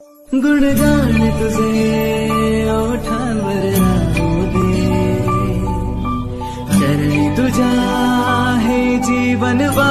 गुणगान तुझे ओठांवर चरणी तुझा हे जीवन वा